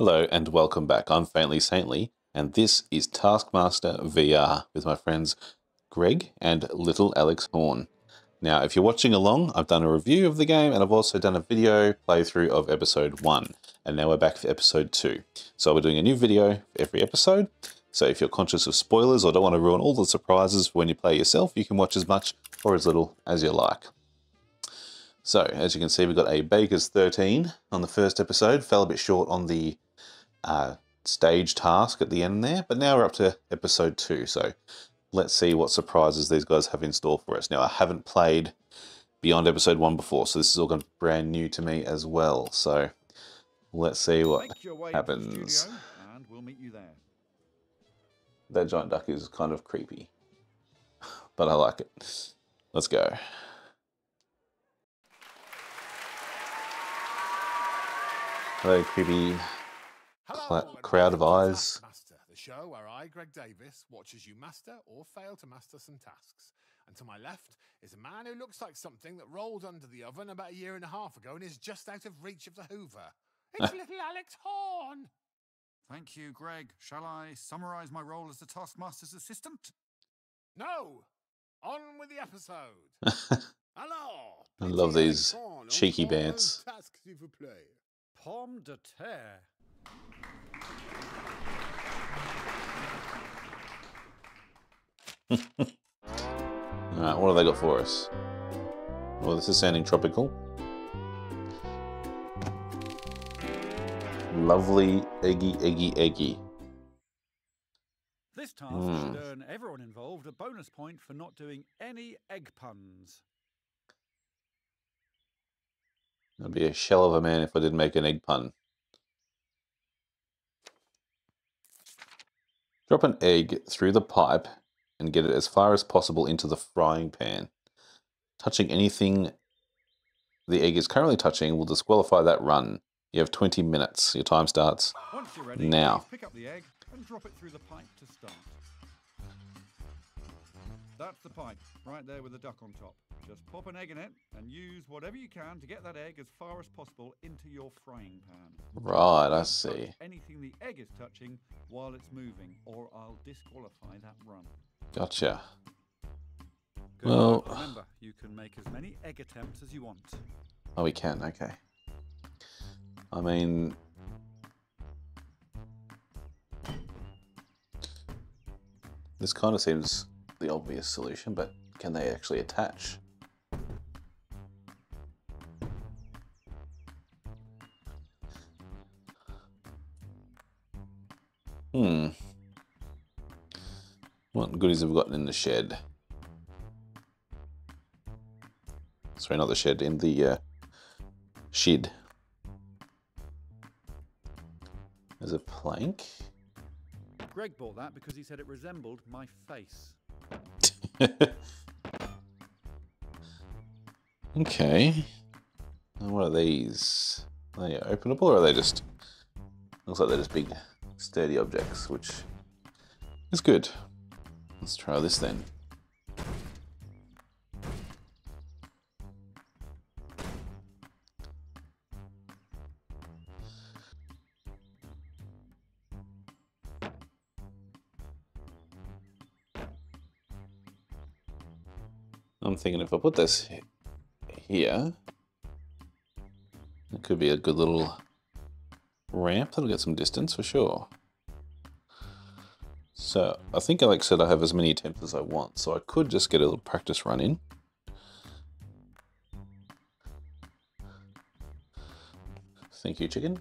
Hello and welcome back. I'm Faintly Saintly, and this is Taskmaster VR with my friends Greg and Little Alex Horne. Now, if you're watching along, I've done a review of the game and I've also done a video playthrough of episode 1. And now we're back for episode 2. So we're doing a new video for every episode. So if you're conscious of spoilers or don't want to ruin all the surprises when you play yourself, you can watch as much or as little as you like. So, as you can see, we've got a Baker's 13 on the first episode. Fell a bit short on the uh, stage task at the end there, but now we're up to episode 2. So, let's see what surprises these guys have in store for us. Now, I haven't played beyond episode 1 before, so this is all going to be brand new to me as well. So, let's see what happens. and we'll meet you there. That giant duck is kind of creepy, but I like it. Let's go. Hello, creepy crowd of eyes. Taskmaster, the show where I, Greg Davies, watch as you master or fail to master some tasks. And to my left is a man who looks like something that rolled under the oven about a year and a half ago and is just out of reach of the Hoover. It's little Alex Horne. Thank you, Greg. Shall I summarize my role as the Taskmaster's assistant? No, on with the episode. Hello. I love these cheeky on prend bands. task, s'il vous plaît. Pomme de terre. Alright, what have they got for us? Well, this is sounding tropical. Lovely, eggy, eggy, eggy. This task Hmm. should earn everyone involved a bonus point for not doing any egg puns. I'd be a shell of a man if I didn't make an egg pun. Drop an egg through the pipe and get it as far as possible into the frying pan. Touching anything the egg is currently touching will disqualify that run. You have 20 minutes. Your time starts. Once you're ready, Now. That's the pipe, right there with the duck on top. Just pop an egg in it and use whatever you can to get that egg as far as possible into your frying pan. Right, I see. Anything the egg is touching while it's moving, or I'll disqualify that run. Gotcha. Good Well- luck. remember, you can make as many egg attempts as you want. Oh, we can. Okay. I mean, this kind of seems the obvious solution, but can they actually attach? Hmm. What goodies have we got in the shed? Sorry, not the shed, in the uh, shed. There's a plank. Greg bought that because he said it resembled my face. okay. And what are these? Are they openable or are they just. Looks like they're just big, sturdy objects, which is good. Let's try this then. Thinking if I put this here, it could be a good little ramp. That'll get some distance for sure. So I think, like I said, I have as many attempts as I want, so I could just get a little practice run in. Thank you, chicken.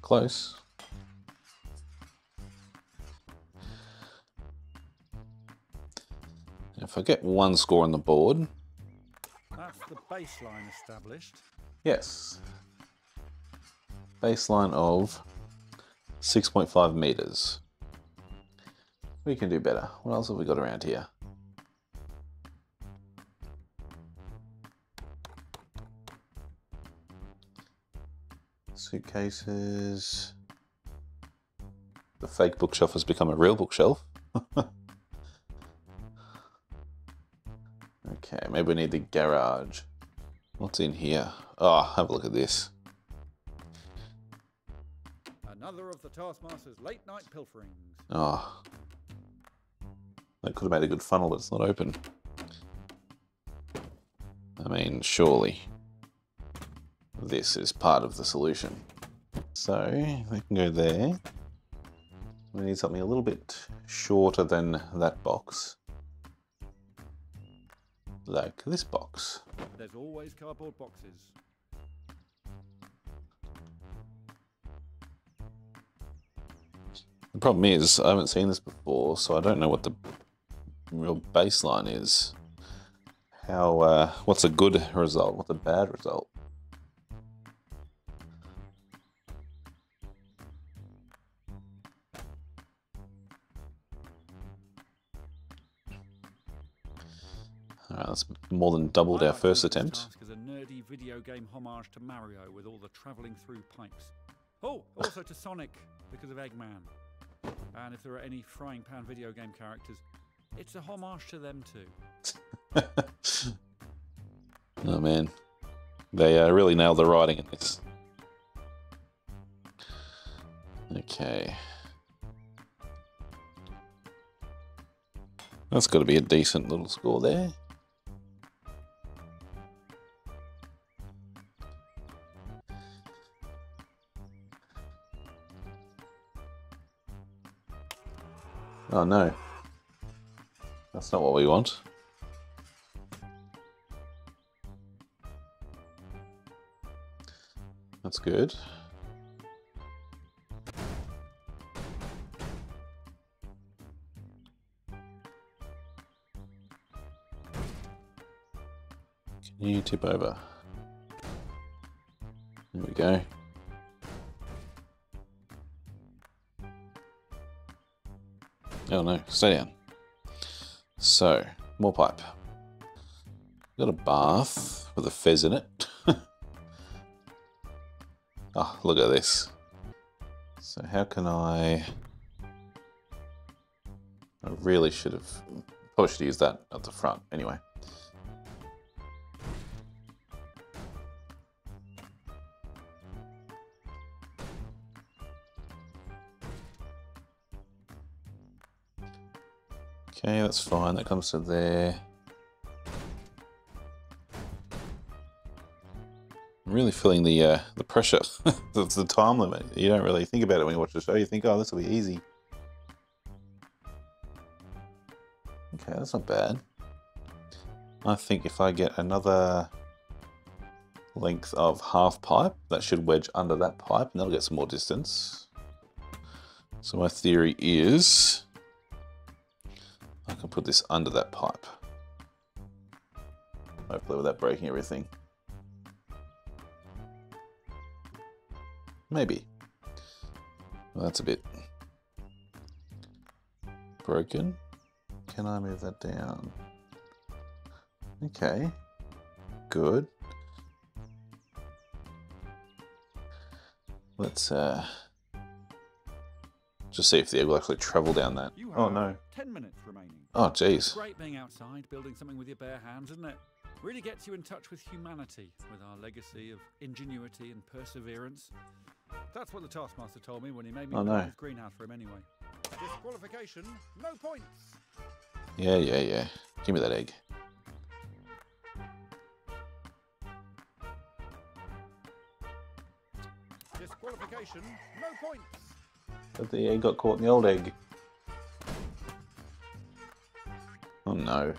Close. If I get one score on the board, That's the baseline established. yes. Baseline of 6.5 meters. We can do better. What else have we got around here? Suitcases. The fake bookshelf has become a real bookshelf. okay, maybe we need the garage. What's in here? Oh, have a look at this. Another of the Taskmaster's late night pilferings. Oh. That could have made a good funnel, but it's not open. I mean, surely this is part of the solution. So, we can go there. We need something a little bit shorter than that box. Like this box. There's always cardboard boxes. The problem is, I haven't seen this before, so I don't know what the real baseline is. How, uh, what's a good result? What's a bad result? Alright, that's more than doubled our first look at this attempt. as a nerdy video game homage to Mario with all the travelling through pipes. Oh, also to Sonic because of Eggman. And if there are any frying pan video game characters, it's a homage to them too. oh man, they uh, really nailed the writing in this. Okay. That's got to be a decent little score there. Oh no. That's not what we want. That's good. Can you tip over? There we go. Oh no, stay down. So, more pipe. Got a bath with a fez in it. oh, look at this. So how can I... I really should have... Probably should use that at the front anyway. Okay, that's fine. That comes to there. I'm really feeling the uh, the pressure. That's the time limit. You don't really think about it when you watch the show. You think, oh, this will be easy. Okay, that's not bad. I think if I get another length of half pipe, that should wedge under that pipe, and that'll get some more distance. So my theory is put this under that pipe. Hopefully without breaking everything. Maybe. Well, that's a bit broken. Can I move that down? Okay. Good. Let's uh just see if the egg will actually travel down that. Oh no. 10 minutes remaining. Oh jeez. Great being outside, building something with your bare hands, isn't it? Really gets you in touch with humanity, with our legacy of ingenuity and perseverance. That's what the Taskmaster told me when he made me Oh, build no. his greenhouse for him anyway. Disqualification, no points. Yeah, yeah, yeah. Give me that egg. Disqualification, no points. But the egg got caught in the old egg. Oh no.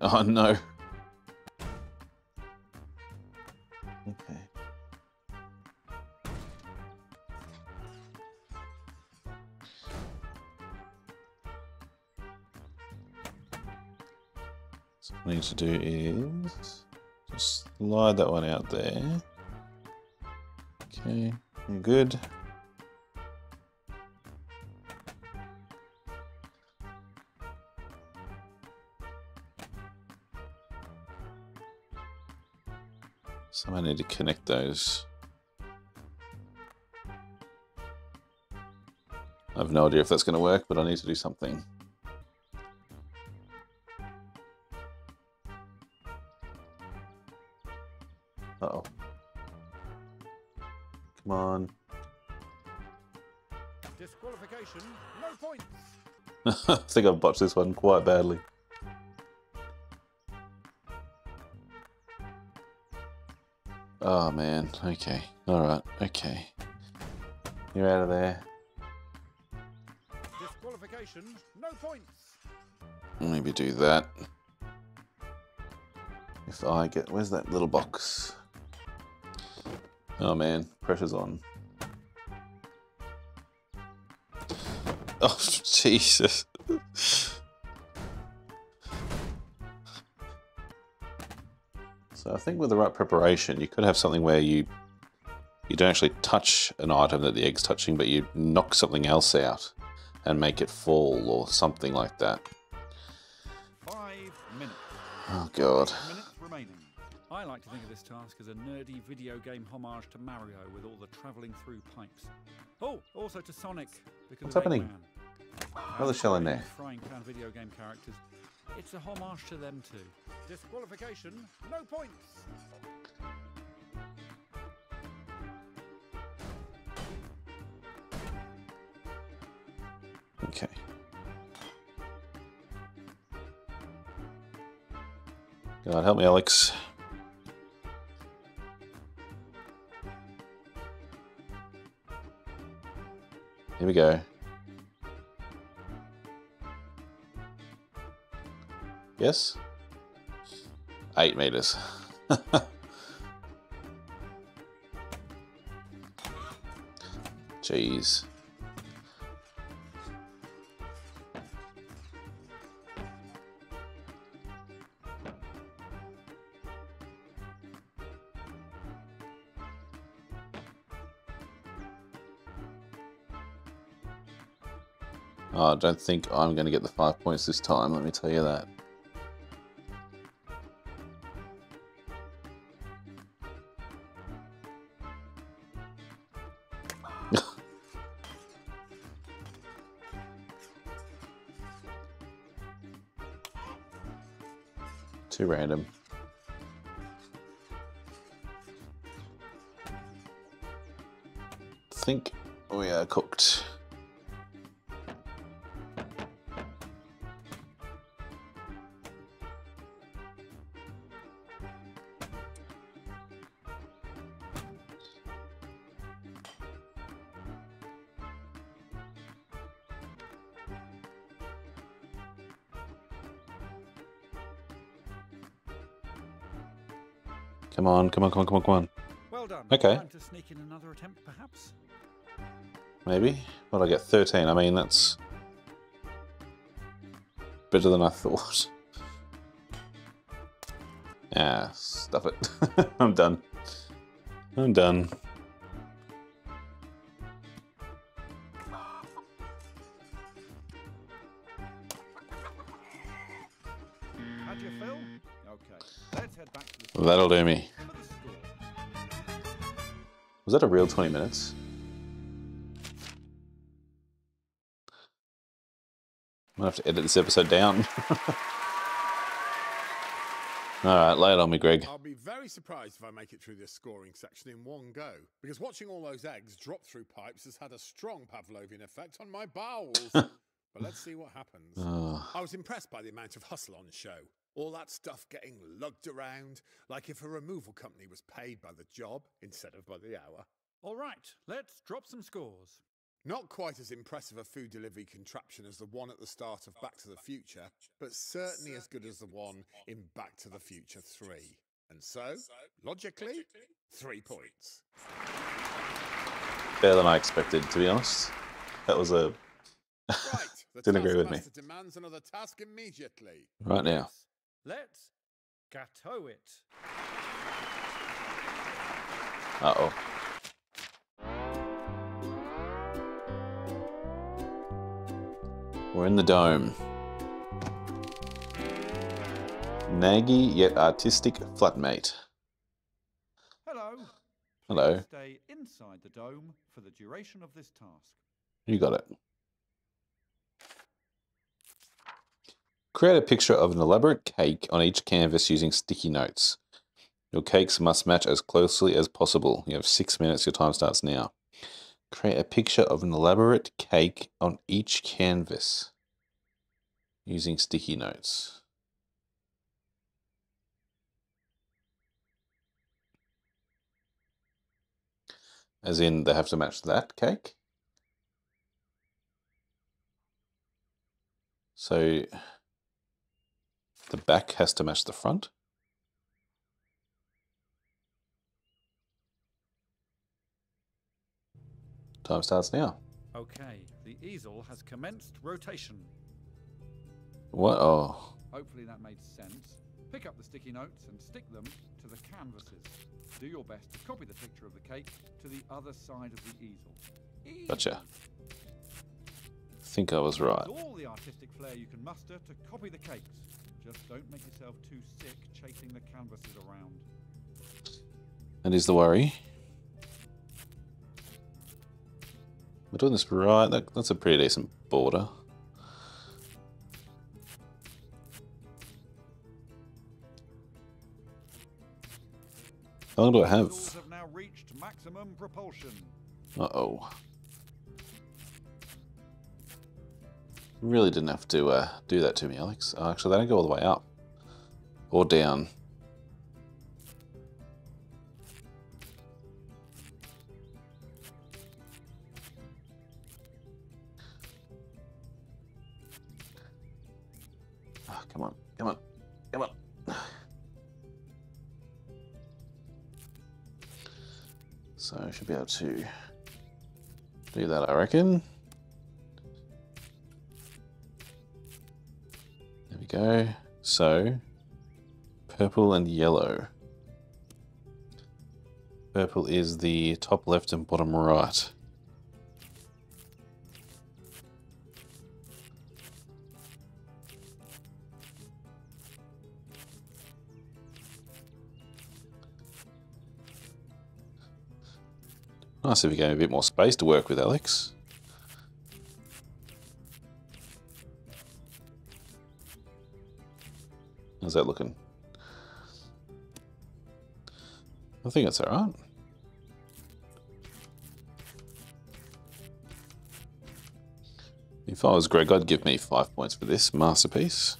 Oh no. Okay. So what I need to do is just slide that one out there. Okay, you're good. So I need to connect those. I have no idea if that's going to work, but I need to do something. Uh-oh. Come on. Disqualification, no points. I think I've botched this one quite badly. Oh man, okay. Alright, okay. You're out of there. Disqualification, no points. Maybe do that. If I get... Where's that little box? Oh man, pressure's on. Oh, Jesus. I think with the right preparation, you could have something where you you don't actually touch an item that the egg's touching, but you knock something else out and make it fall or something like that. Five minutes. Oh god. I like to think of this task as a nerdy video game homage to Mario with all the travelling through pipes. Oh, also to Sonic because What's happening? Another shell in there. Frying pan video game characters. It's a homage to them too. Disqualification, no points. Okay. God, help me, Alex. Here we go. Yes? Eight meters. Jeez. Oh, I don't think I'm going to get the five points this time, let me tell you that. Too random. think we are cooked. On, come on, come on, come on, come on. Well done. Okay. Time to sneak in another attempt, perhaps. Maybe. What I get? 13. I mean, that's better than I thought. Ah, stuff it. I'm done. I'm done. Had your fill? Okay. Let's head back to the That'll do me. For the score. Was that a real 20 minutes? I'm gonna have to edit this episode down. All right, lay it on me, Greg. I'll be very surprised if I make it through this scoring section in one go, because watching all those eggs drop through pipes has had a strong Pavlovian effect on my bowels. but let's see what happens. Oh, I was impressed by the amount of hustle on the show. All that stuff getting lugged around, like if a removal company was paid by the job instead of by the hour. All right, let's drop some scores. Not quite as impressive a food delivery contraption as the one at the start of Back to the Future, but certainly as good as the one in Back to the Future 3. And so, logically, three points. better than I expected, to be honest. That was a Right, Didn't agree with me. demands another task immediately. right now. Let's gâteau it. Uh oh. We're in the dome. Naggy yet artistic flatmate. Hello. Hello. Stay inside the dome for the duration of this task. You got it. Create a picture of an elaborate cake on each canvas using sticky notes. Your cakes must match as closely as possible. You have six minutes. Your time starts now. Create a picture of an elaborate cake on each canvas using sticky notes. As in, they have to match that cake. So the back has to match the front. Time starts now. Okay, the easel has commenced rotation. What? Oh, Hopefully that made sense. Pick up the sticky notes and stick them to the canvases. Do your best to copy the picture of the cake to the other side of the easel. Easy. gotcha. think I was right. All the artistic flair you can muster to copy the cakes. Just don't make yourself too sick chasing the canvases around. That is the worry. We're doing this right. That, that's a pretty decent border. How long do I have? Easels have Really didn't have to uh, do that to me, Alex. Oh, actually, they don't go all the way up. Or down. Ah, come on, come on, come on. So I should be able to do that, I reckon. Go. So, purple and yellow. Purple is the top left and bottom right. Nice if you gave me a bit more space to work with, Alex. How's that looking? I think it's alright. If I was Greg, I'd give me five points for this masterpiece.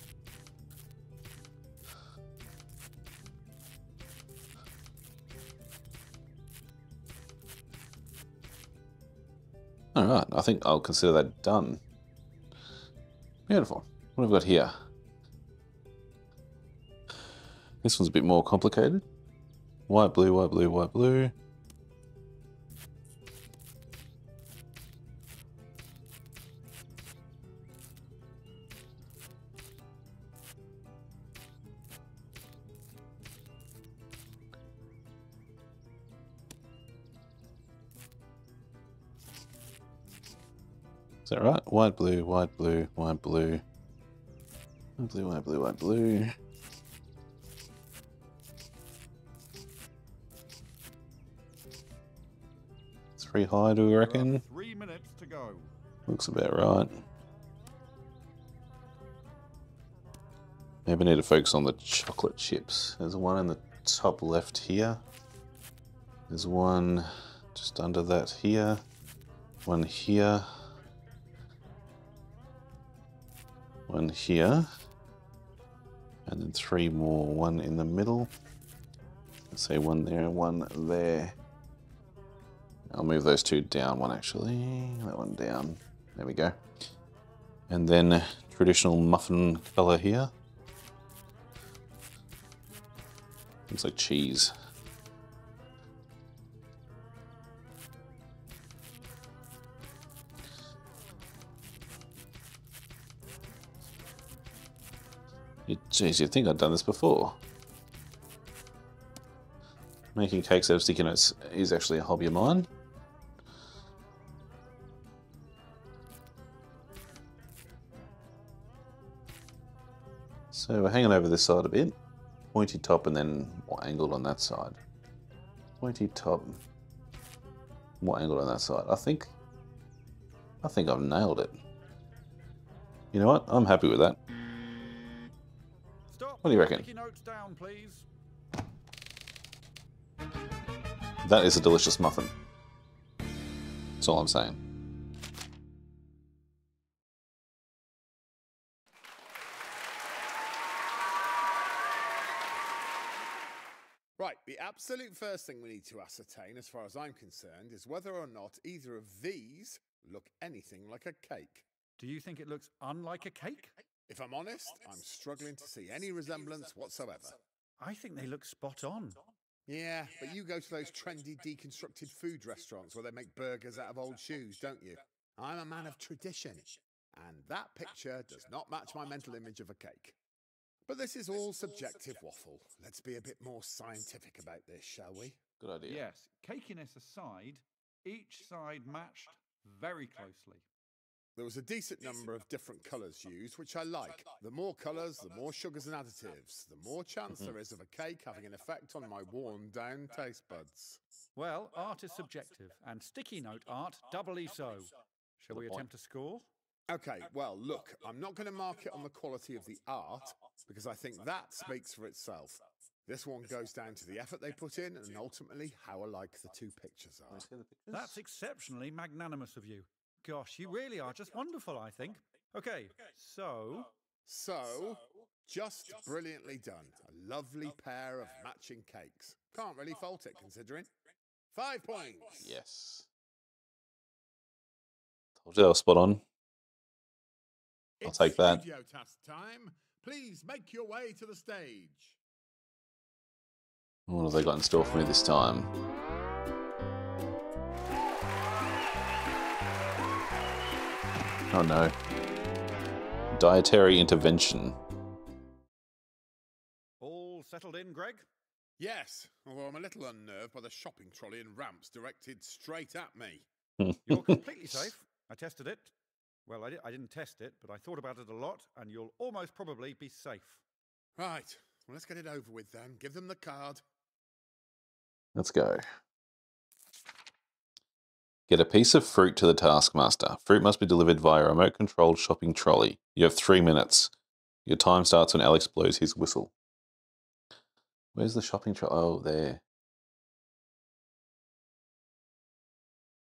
Alright, I think I'll consider that done. Beautiful. What have we got here? This one's a bit more complicated. White, blue, white, blue, white, blue. Is that right? White, blue, white, blue, white, blue. White, blue, white, blue, white, blue. Three high, do we reckon? Three minutes to go. Looks about right. Maybe need to focus on the chocolate chips. There's one in the top left here. There's one just under that here. One here. One here. And then three more. One in the middle. Let's say one there and one there. I'll move those two down one actually. That one down. There we go. And then traditional muffin color here. Looks like cheese. Jeez, you'd think I'd done this before. Making cakes out of sticky notes is actually a hobby of mine. So we're hanging over this side a bit. Pointy top and then more angled on that side. Pointy top, more angled on that side. I think, I think I've nailed it. You know what? I'm happy with that. What do you reckon? Notes down, please. That is a delicious muffin. That's all I'm saying. The absolute first thing we need to ascertain, as far as I'm concerned, is whether or not either of these look anything like a cake. Do you think it looks unlike a cake? If I'm honest, I'm struggling to see any resemblance whatsoever. I think they look spot on. Yeah, but you go to those trendy deconstructed food restaurants where they make burgers out of old shoes, don't you? I'm a man of tradition, and that picture does not match my mental image of a cake. But this is all subjective waffle. Let's be a bit more scientific about this, shall we? Good idea. Yes, cakiness aside, each side matched very closely. There was a decent number of different colours used, which I like. The more colours, the more sugars and additives, the more chance there is of a cake having an effect on my worn down taste buds. Well, art is subjective, and sticky note art doubly so. Shall we attempt a score? Okay, uh, well, look, I'm not going to mark it on the quality of the art because I think that speaks for itself. This one goes down to the effort they put in and ultimately how alike the two pictures are. That's exceptionally magnanimous of you. Gosh, you really are just wonderful, I think. Okay, so So, just brilliantly done. A lovely pair of matching cakes. Can't really fault it considering. Five points. Yes. Told you that was spot on. I'll It's take that. Studio task time. Please make your way to the stage. What have they got in store for me this time? Oh no. Dietary intervention. all settled in, Greg? Yes, although I'm a little unnerved by the shopping trolley and ramps directed straight at me. You're completely safe. I tested it. Well, I, di- I didn't test it, but I thought about it a lot, and you'll almost probably be safe. Right, well, let's get it over with then. Give them the card. Let's go. Get a piece of fruit to the Taskmaster. Fruit must be delivered via a remote controlled shopping trolley. You have three minutes. Your time starts when Alex blows his whistle. Where's the shopping trolley? Oh, there.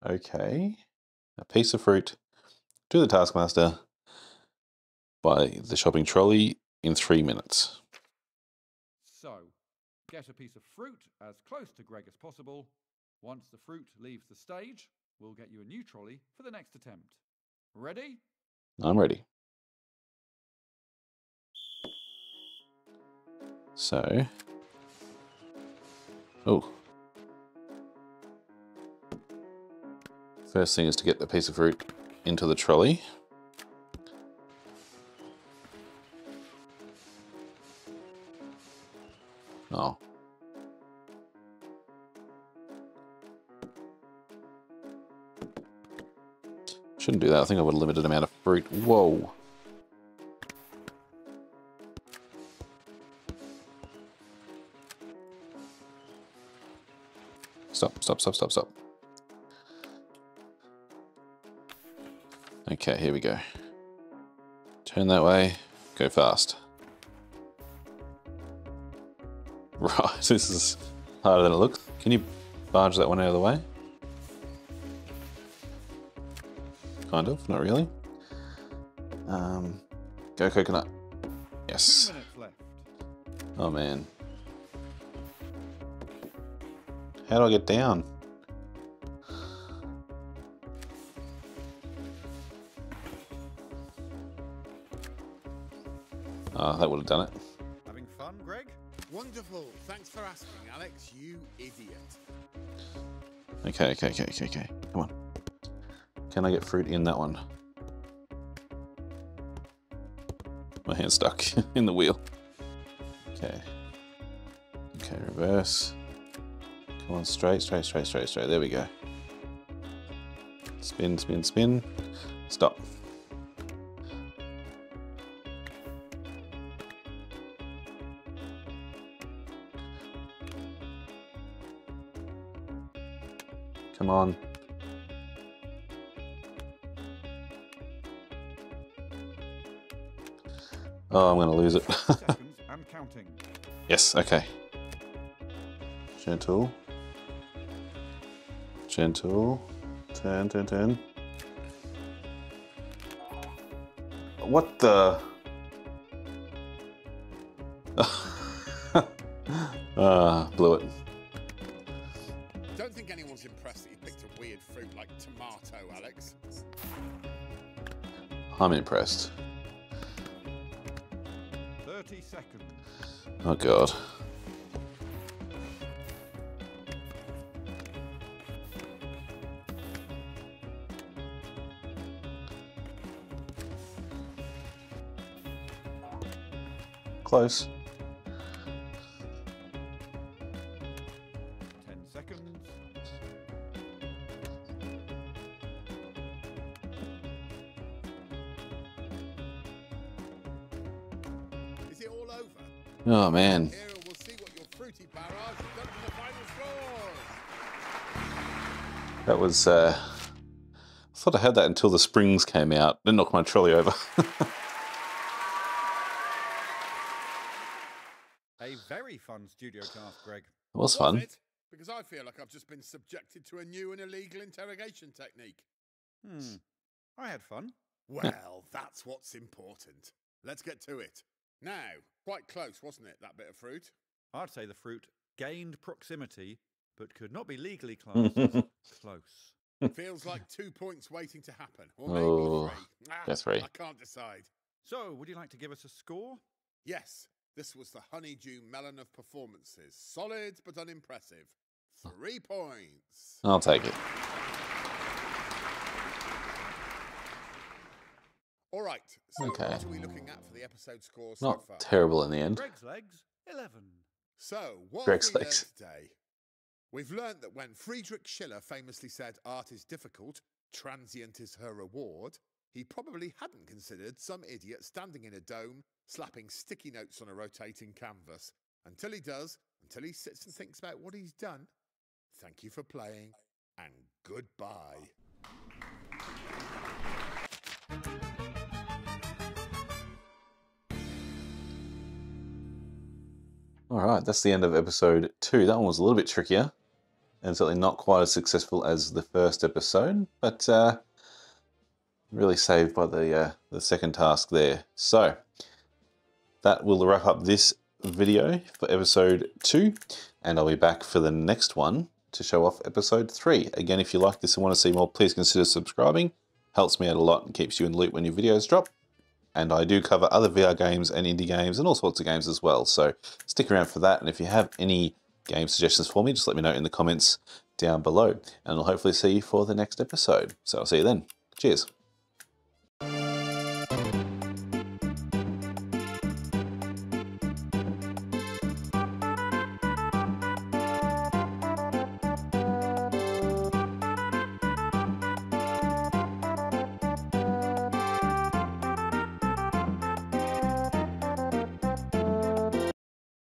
Okay. A piece of fruit to the Taskmaster by the shopping trolley in three minutes. So, get a piece of fruit as close to Greg as possible. Once the fruit leaves the stage, we'll get you a new trolley for the next attempt. Ready? I'm ready. So. Oh. First thing is to get the piece of fruit into the trolley. Oh. Shouldn't do that. I think I would a limited amount of fruit. Whoa. Stop, stop, stop, stop, stop. Okay, here we go. Turn that way, go fast. Right, this is harder than it looks. Can you barge that one out of the way? Kind of, not really. Um, go coconut. Yes. Oh man. How do I get down? Oh, that would have done it. Having fun, Greg? Wonderful. Thanks for asking, Alex, you idiot. Okay, okay, okay, okay, okay. Come on. Can I get fruit in that one? My hand's stuck in the wheel. Okay. Okay, reverse. Come on, straight, straight, straight, straight, straight. There we go. Spin, spin, spin. Stop. On. Oh, I'm going to lose it. And counting. Yes, okay. Gentle. Gentle. Turn, turn, turn. What the? Ah, blew it. I'm impressed. 30 seconds. Oh god. Close. Final man. That was uh I thought I had that until the springs came out. Then knocked my trolley over. A very fun studio task, Greg. it was Was fun. it? Because I feel like I've just been subjected to a new and illegal interrogation technique. Hmm. I had fun. Well, that's what's important. Let's get to it. Now, quite close, wasn't it, that bit of fruit? I'd say the fruit gained proximity, but could not be legally classed as close. Feels like two points waiting to happen. Or maybe Oh, three. Ah, yeah, three. I can't decide. So, would you like to give us a score? Yes, this was the honeydew melon of performances. Solid but unimpressive. Three points. I'll take it. All right. So Okay. what are we looking at for the episode scores Not far? terrible in the end. Greg's legs, 11. So, what Greg's have we legs. today? We've learned that when Friedrich Schiller famously said art is difficult, transient is her reward, he probably hadn't considered some idiot standing in a dome, slapping sticky notes on a rotating canvas. Until he does, until he sits and thinks about what he's done. Thank you for playing, and goodbye. All right, that's the end of episode two. That one was a little bit trickier and certainly not quite as successful as the first episode, but uh, really saved by the uh, the second task there. So that will wrap up this video for episode two, and I'll be back for the next one to show off episode three. Again, if you like this and want to see more, please consider subscribing. Helps me out a lot and keeps you in the loop when your videos drop and I do cover other VR games and indie games and all sorts of games as well. So stick around for that. And if you have any game suggestions for me, just let me know in the comments down below. And I'll hopefully see you for the next episode. So I'll see you then. Cheers.